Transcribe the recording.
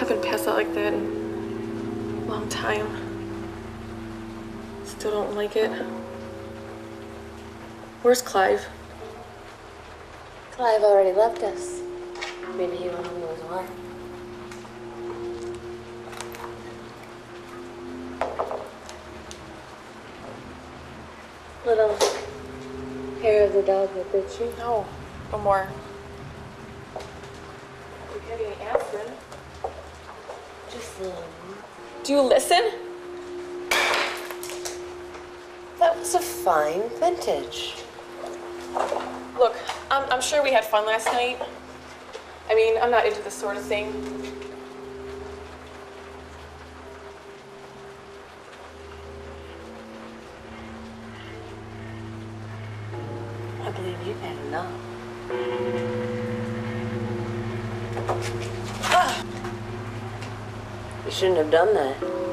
haven't passed out like that in a long time. Still don't like it. Where's Clive? Clive already left us. Maybe he went home to his wife. Little hair of the dog that bit you. No, no more. You have any aspirin? Just a little. Do you listen? That was a fine vintage. Look, I'm, I'm sure we had fun last night. I mean, I'm not into this sort of thing. I believe you've had enough. Ah! You shouldn't have done that.